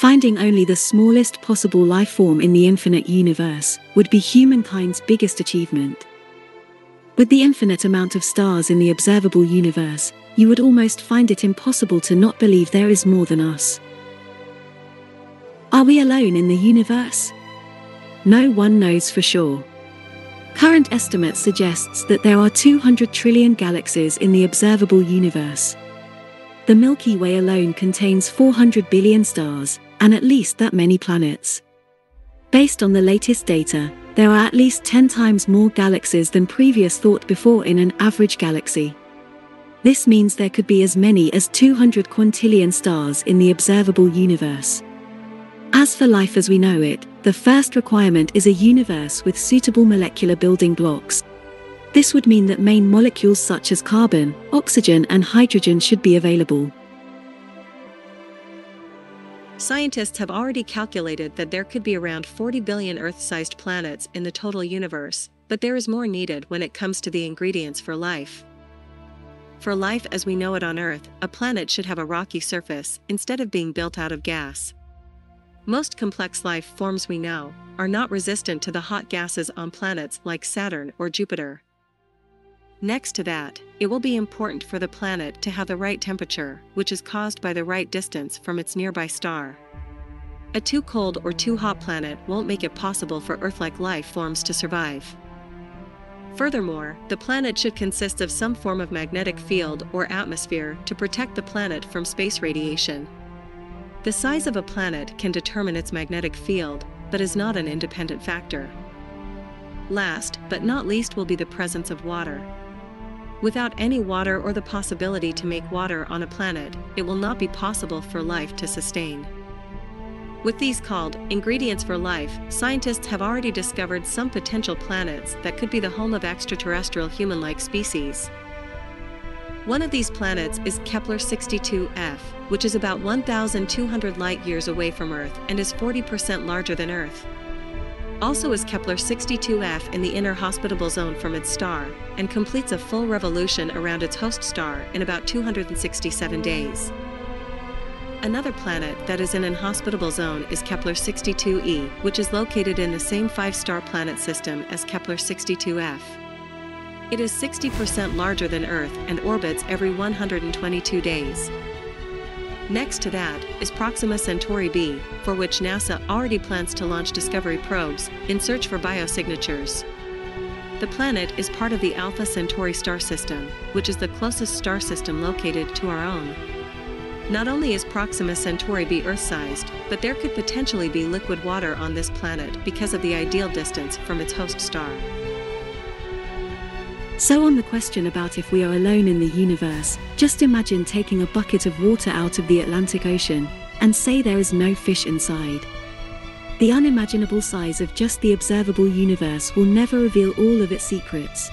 Finding only the smallest possible life form in the infinite universe would be humankind's biggest achievement. With the infinite amount of stars in the observable universe, you would almost find it impossible to not believe there is more than us. Are we alone in the universe? No one knows for sure. Current estimates suggests that there are 200 trillion galaxies in the observable universe. The Milky Way alone contains 400 billion stars, and at least that many planets. Based on the latest data, there are at least 10 times more galaxies than previous thought before in an average galaxy. This means there could be as many as 200 quintillion stars in the observable universe. As for life as we know it, the first requirement is a universe with suitable molecular building blocks. This would mean that main molecules such as carbon, oxygen and hydrogen should be available. Scientists have already calculated that there could be around 40 billion Earth-sized planets in the total universe, but there is more needed when it comes to the ingredients for life. For life as we know it on Earth, a planet should have a rocky surface instead of being built out of gas. Most complex life forms we know are not resistant to the hot gases on planets like Saturn or Jupiter. Next to that, it will be important for the planet to have the right temperature, which is caused by the right distance from its nearby star. A too cold or too hot planet won't make it possible for Earth-like life forms to survive. Furthermore, the planet should consist of some form of magnetic field or atmosphere to protect the planet from space radiation, the size of a planet can determine its magnetic field, but is not an independent factor. Last, but not least will be the presence of water. Without any water or the possibility to make water on a planet, it will not be possible for life to sustain. With these called ingredients for life, scientists have already discovered some potential planets that could be the home of extraterrestrial human-like species. One of these planets is Kepler 62f, which is about 1,200 light years away from Earth and is 40% larger than Earth. Also is Kepler 62f in the inner hospitable zone from its star, and completes a full revolution around its host star in about 267 days. Another planet that is in an inhospitable zone is Kepler 62e, which is located in the same five-star planet system as Kepler 62f. It is 60% larger than Earth and orbits every 122 days. Next to that is Proxima Centauri b, for which NASA already plans to launch Discovery probes in search for biosignatures. The planet is part of the Alpha Centauri star system, which is the closest star system located to our own. Not only is Proxima Centauri b Earth-sized, but there could potentially be liquid water on this planet because of the ideal distance from its host star. So on the question about if we are alone in the universe, just imagine taking a bucket of water out of the Atlantic Ocean and say there is no fish inside. The unimaginable size of just the observable universe will never reveal all of its secrets.